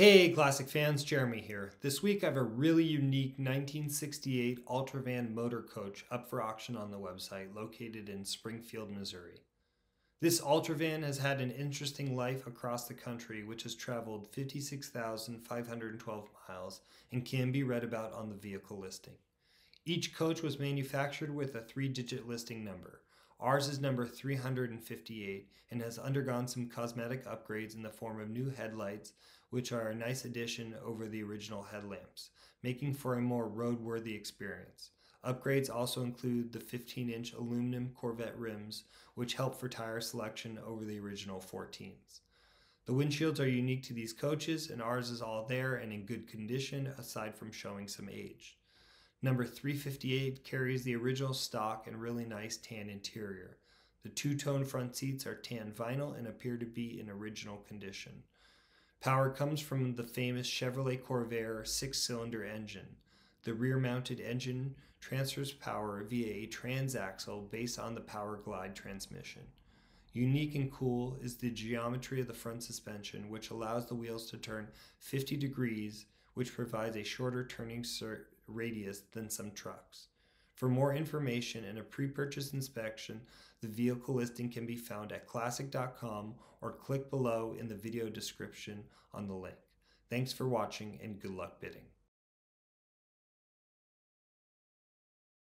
Hey, Clasiq fans, Jeremy here. This week I have a really unique 1968 Ultravan motor coach up for auction on the website located in Springfield, Missouri. This Ultravan has had an interesting life across the country, which has traveled 56,512 miles and can be read about on the vehicle listing. Each coach was manufactured with a three digit listing number. Ours is number 358 and has undergone some cosmetic upgrades in the form of new headlights, which are a nice addition over the original headlamps, making for a more roadworthy experience. Upgrades also include the 15 inch aluminum Corvette rims, which help for tire selection over the original 14s. The windshields are unique to these coaches, and ours is all there and in good condition aside from showing some age. Number 358 carries the original stock and really nice tan interior. The two-tone front seats are tan vinyl and appear to be in original condition. Power comes from the famous Chevrolet Corvair six-cylinder engine. The rear-mounted engine transfers power via a transaxle based on the Powerglide transmission. Unique and cool is the geometry of the front suspension, which allows the wheels to turn 50 degrees, which provides a shorter turning radius than some trucks. For more information and a pre-purchase inspection, the vehicle listing can be found at Clasiq.com or click below in the video description on the link. Thanks for watching and good luck bidding.